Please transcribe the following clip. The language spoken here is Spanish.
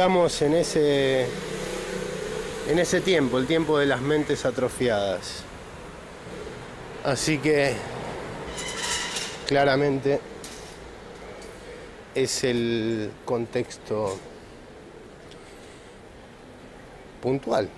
estamos en ese en ese tiempo, el tiempo de las mentes atrofiadas. Así que claramente es el contexto puntual